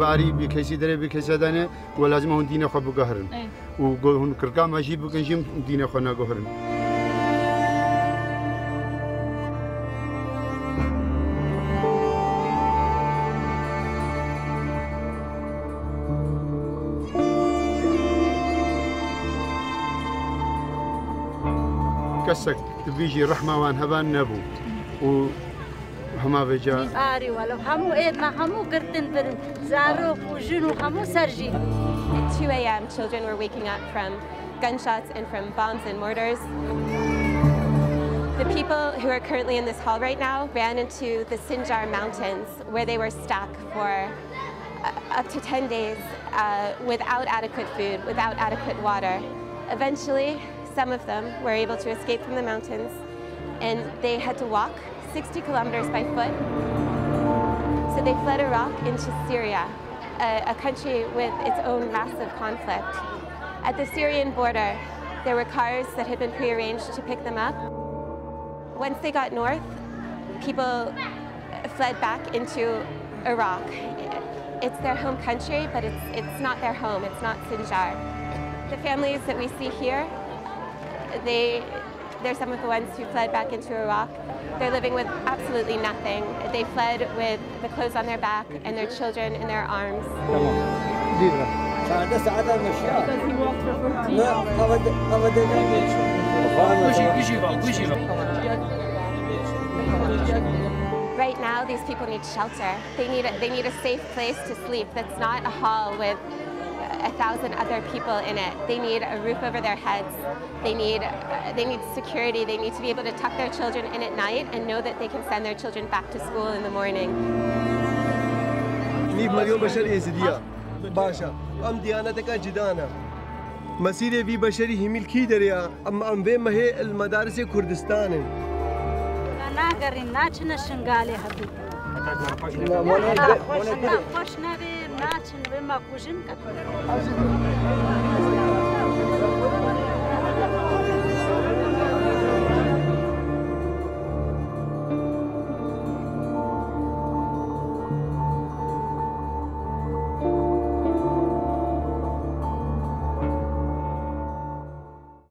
باری بکسی داره بکسی دانه و لازم هم دین خوب گهرن آه. و گون کرکا ماشی بکنشیم دین خونا گهرن کسک تبيجي رحمة وان هبان نبو هەما بێجا ئاری وەڵە هەموو ئێمە هەموو گرتن برن زارۆک و ژن و هەموو سەرژی. At 2 a.m., children were waking up from gunshots and from bombs and mortars. The people who are currently in this hall right now ran into the Sinjar Mountains where they were stuck for uh, up to 10 days uh, without adequate food, without adequate water. Eventually, some of them were able to escape from the mountains and they had to walk 60 kilometers by foot. So they fled Iraq into Syria, a, a country with its own massive conflict. At the Syrian border, there were cars that had been prearranged to pick them up. Once they got north, people fled back into Iraq. It's their home country, but it's, it's not their home, it's not Sinjar. The families that we see here, they, they're some of the ones who fled back into Iraq. They're living with absolutely nothing. They fled with the clothes on their back and their children in their arms. Right now, these people need shelter. They need a, they need a safe place to sleep that's not a hall with a thousand other people in it. They need a roof over their heads. They need uh, they need security. They need to be able to tuck their children in at night and know that they can send their children back to school in the morning. نیب ملیون بشر ئێزدیە باشە ئەم دیانەتەکە جدانە مەسیرێ وی بەشەری هیمیلکی دەریا ئەم ئەم بێ مەهێ المەدارسی کوردستانن ناگەڕین ناچنە شنگالێ خوش نبی ماچن و ما کوچن کن